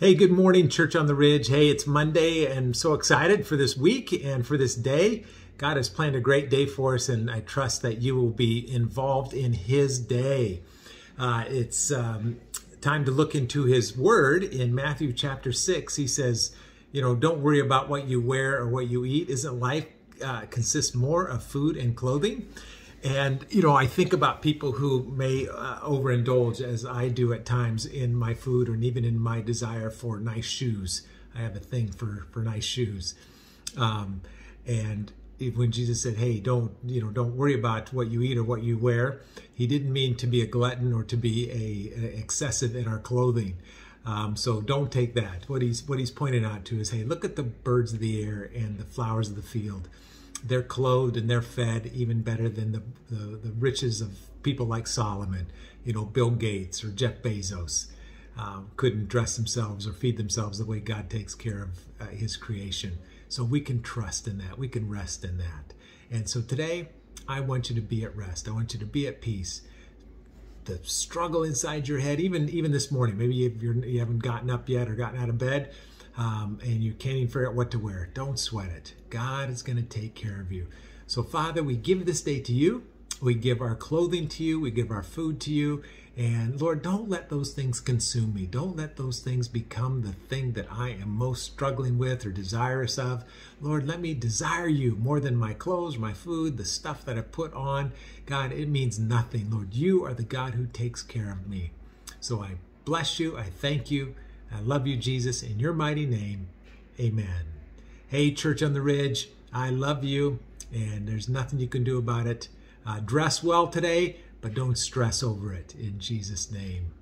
Hey, good morning, Church on the Ridge. Hey, it's Monday and so excited for this week and for this day. God has planned a great day for us, and I trust that you will be involved in His day. Uh, it's um, time to look into His Word in Matthew chapter 6. He says, You know, don't worry about what you wear or what you eat. Isn't life uh, consists more of food and clothing? And, you know, I think about people who may uh, overindulge, as I do at times, in my food or even in my desire for nice shoes. I have a thing for, for nice shoes. Um, and when Jesus said, "Hey, don't you know, don't worry about what you eat or what you wear," he didn't mean to be a glutton or to be a, a excessive in our clothing. Um, so don't take that. What he's what he's pointing out to is, hey, look at the birds of the air and the flowers of the field they're clothed and they're fed even better than the, the, the riches of people like Solomon, you know, Bill Gates or Jeff Bezos. Um, couldn't dress themselves or feed themselves the way God takes care of uh, his creation. So we can trust in that. We can rest in that. And so today, I want you to be at rest. I want you to be at peace. The struggle inside your head, even even this morning, maybe if you're, you haven't gotten up yet or gotten out of bed, um, and you can't even figure out what to wear, don't sweat it. God is going to take care of you. So, Father, we give this day to you. We give our clothing to you. We give our food to you. And Lord, don't let those things consume me. Don't let those things become the thing that I am most struggling with or desirous of. Lord, let me desire you more than my clothes, my food, the stuff that I put on. God, it means nothing. Lord, you are the God who takes care of me. So I bless you. I thank you. I love you, Jesus. In your mighty name, amen. Hey, Church on the Ridge, I love you, and there's nothing you can do about it. Uh, dress well today, but don't stress over it. In Jesus' name.